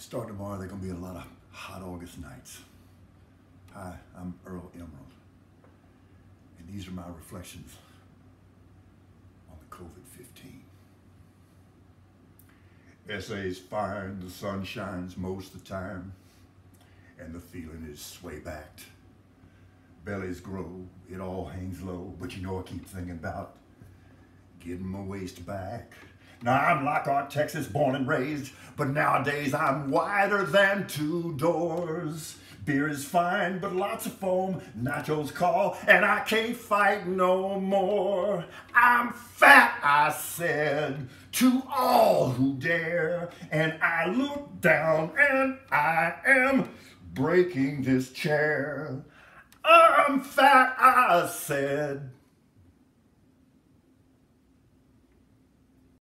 Starting tomorrow, there are going to be a lot of hot August nights. Hi, I'm Earl Emerald, and these are my reflections on the COVID-15. SA's fine, the sun shines most of the time, and the feeling is sway backed. Bellies grow, it all hangs low, but you know I keep thinking about getting my waist back. Now I'm Lockhart, Texas, born and raised, but nowadays I'm wider than two doors. Beer is fine, but lots of foam, nachos call, and I can't fight no more. I'm fat, I said, to all who dare, and I look down and I am breaking this chair. I'm fat, I said,